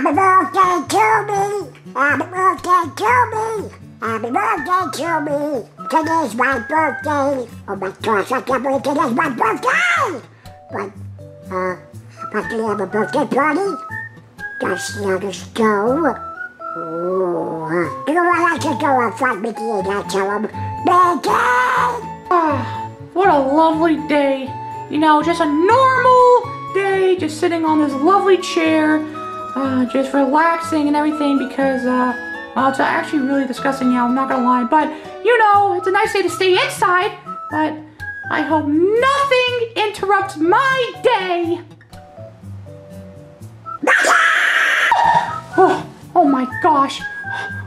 Happy birthday to me. Happy birthday to me. Happy birthday to me. Today's my birthday. Oh my gosh, I can't believe today's my birthday. But, uh, but do you have a birthday party? Does Youngers go? Oh, you know? I should go and find Mickey and I tell him, Mickey! Ah, what a lovely day. You know, just a normal day, just sitting on this lovely chair, uh, just relaxing and everything because, uh, well, it's actually really disgusting now, I'm not gonna lie. But, you know, it's a nice day to stay inside, but I hope nothing interrupts my day. Oh, oh my gosh.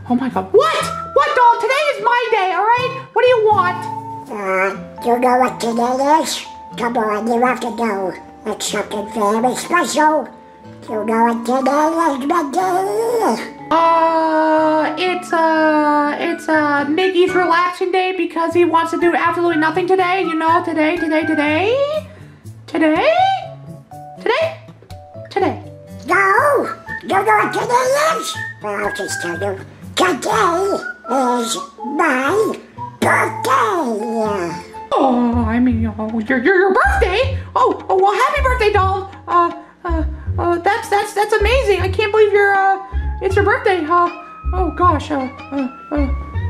Oh my god. What? What, doll? Today is my day, alright? What do you want? Uh, you know what today is? Come on, you have to know. It's something very special. You know what today is, Mickey? Uh, it's, uh, it's, uh, Mickey's relaxing day because he wants to do absolutely nothing today. You know, today, today, today? Today? Today? Today. No! You know what today is? Well, I'll just tell you. Today is my birthday! Oh, I mean, oh, your, your, your birthday? Oh, oh, well, happy birthday, doll. Uh, uh, uh, that's, that's, that's amazing. I can't believe you're, uh, it's your birthday. Uh, oh gosh, uh, uh, uh,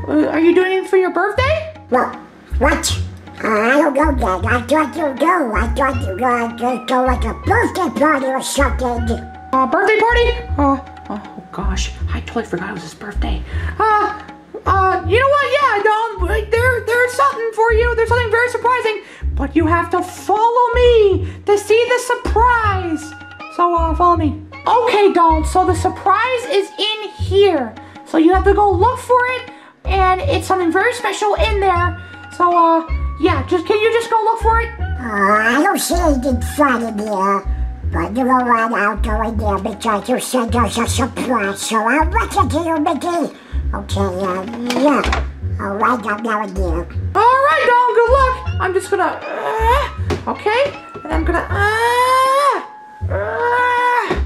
uh, are you doing anything for your birthday? Well, what? Uh, I don't know that. I thought you'd go. I thought you were going go like a birthday party or something. Uh, birthday party? Uh, oh gosh, I totally forgot it was his birthday. Uh, uh, you know what? Yeah, no, there, there's something for you. There's something very surprising, but you have to follow me to see the surprise. So, uh, follow me. Okay, doll. So the surprise is in here. So you have to go look for it, and it's something very special in there. So, uh, yeah, just can you just go look for it? Uh, I don't see anything fun in here. But you know what? I'll go in there because you said there's a surprise. So I'll listen to you, Mickey. Okay, uh, yeah. All right, I'm now in there. All right, doll. Good luck. I'm just gonna, uh, okay, and I'm gonna, uh, uh,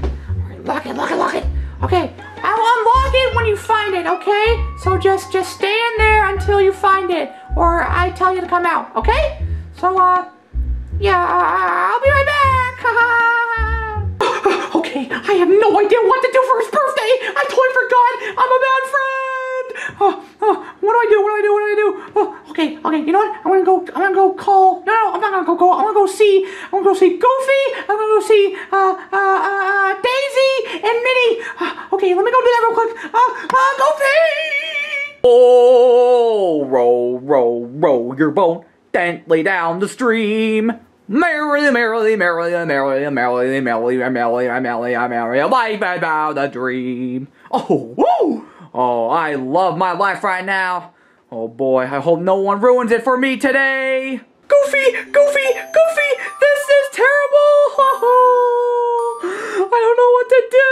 lock it, lock it, lock it. Okay, I'll unlock it when you find it. Okay, so just, just stay in there until you find it, or I tell you to come out. Okay? So, uh, yeah, I'll be right back. okay, I have no idea what to do for his birthday. I totally forgot. I'm a bad friend. Oh, oh, what do I do? What do I do? What do I do? Oh, okay, okay. You know what? I'm gonna go. I'm gonna go call. No, no, I'm not gonna go call. I'm gonna go see. I'm gonna go see Goofy. I'm gonna go see uh, uh, uh, Daisy and Minnie. Uh, okay, let me go do that real quick. Uh, uh, Goofy. Oh, row, row, row your boat gently down the stream. Merrily, merrily, merrily, merrily, merrily, merrily, merrily, merrily, merrily, life about a dream. Oh, woo! Oh, I love my life right now. Oh boy, I hope no one ruins it for me today. Goofy, Goofy, Goofy, this is terrible. I don't know what to do.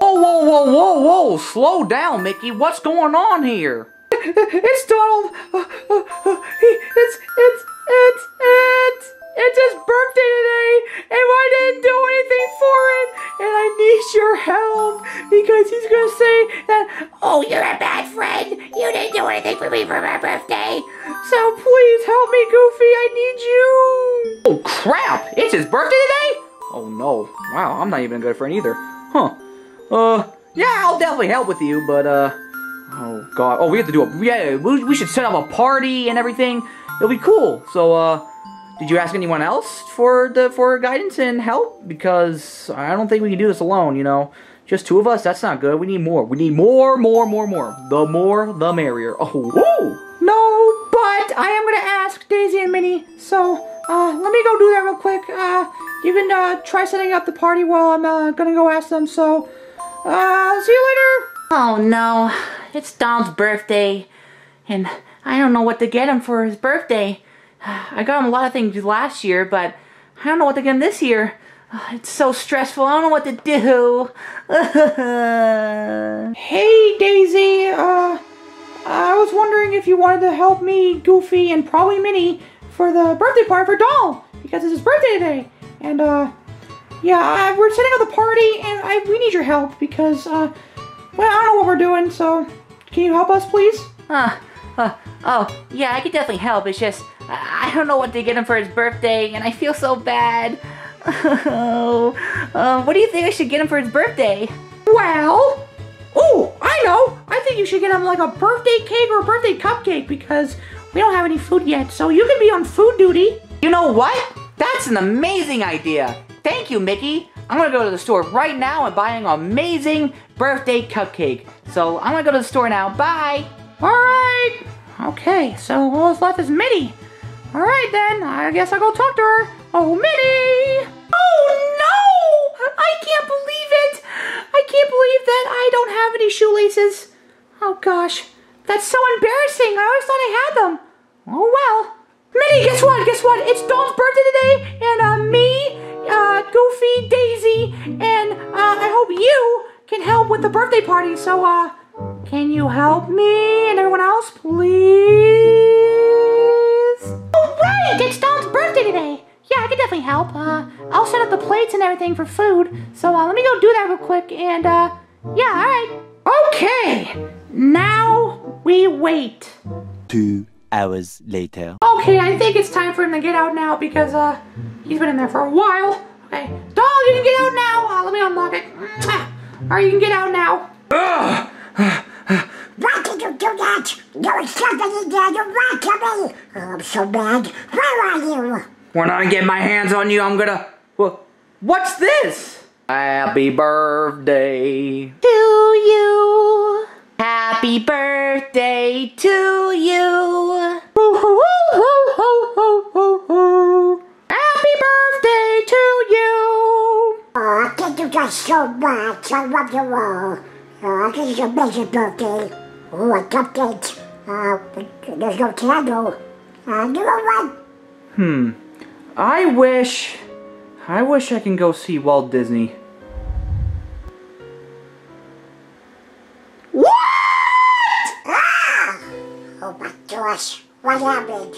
Whoa, whoa, whoa, whoa, whoa! Slow down, Mickey. What's going on here? It's Donald. Uh, uh, uh, it's, it's, it's, it's, it's his birthday today, and I didn't do anything for it, and I need your help because he's gonna say that, oh, you're a bad friend. You didn't do anything for me for my birthday. So please help me, Goofy. I need you. Oh crap! It's his birthday today? Oh no. Wow, I'm not even a good friend either. Huh. Uh, yeah, I'll definitely help with you, but uh, oh god. Oh, we have to do a, yeah, we, we should set up a party and everything. It'll be cool. So, uh, did you ask anyone else for the, for guidance and help? Because I don't think we can do this alone, you know. Just two of us, that's not good. We need more. We need more, more, more, more. The more, the merrier. Oh, whoa! No, but I am gonna ask Daisy and Minnie. So, uh, let me go do that real quick. Uh, you can uh, try setting up the party while I'm uh, gonna go ask them. So, uh, see you later. Oh no, it's Don's birthday, and I don't know what to get him for his birthday. I got him a lot of things last year, but I don't know what to get him this year. It's so stressful. I don't know what to do. Hey, Daisy. Uh, I was wondering if you wanted to help me, Goofy, and probably Minnie for the birthday party for Doll because it's his birthday today. And uh, Yeah, uh, we're setting up the party, and I, we need your help because, uh, well, I don't know what we're doing. So, can you help us, please? Uh, uh, oh, yeah, I could definitely help. It's just, I don't know what to get him for his birthday, and I feel so bad. Oh, uh, what do you think I should get him for his birthday? Well, oh, I know. I think you should get him like a birthday cake or a birthday cupcake because we don't have any food yet. So you can be on food duty. You know what? That's an amazing idea. Thank you, Mickey. I'm gonna go to the store right now and buy an amazing birthday cupcake. So I'm gonna go to the store now. Bye. All right. Okay, so all that's left is Minnie. All right then, I guess I'll go talk to her. Oh, Minnie! Oh no! I can't believe it! I can't believe that I don't have any shoelaces. Oh gosh, that's so embarrassing. I always thought I had them. Oh well. Minnie, guess what? Guess what? It's Don's birthday today, and uh, me, uh, Goofy, Daisy, and uh, I hope you can help with the birthday party. So, uh, can you help me and everyone else, please? Right! It's Don's birthday today. Yeah, I can definitely help. Uh, I'll set up the plates and everything for food. So, uh, let me go do that real quick. And, uh, yeah, all right. Okay. Now we wait. Two hours later. Okay, I think it's time for him to get out now because, uh, he's been in there for a while. Okay, doll, you can get out now. Uh, let me unlock it. All right, you can get out now. Why did you do that? There was something there to me. Oh, I'm so mad. Where are you? When I get my hands on you, I'm gonna. Well, what's this? Happy birthday. To you. Happy birthday to you. Happy birthday to you. Oh, thank you guys so much. I love you all. Oh, this is your amazing birthday. Oh, cupcake. Uh, but there's no candle. Uh, you know what? Hmm. I wish. I wish I can go see Walt Disney. what Oh my gosh. What happened?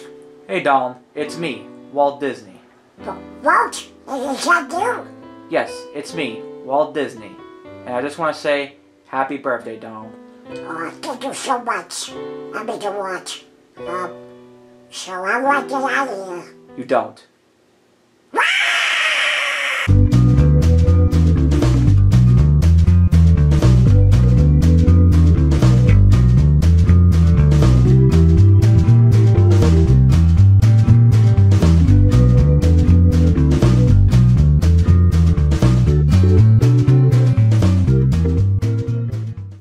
Hey, Don. It's me, Walt Disney. Walt? Is that you? Yes, it's me, Walt Disney. And I just want to say, happy birthday, Don. Oh, thank you so much. I mean, to watch. Uh, so I want to get out of here. You don't.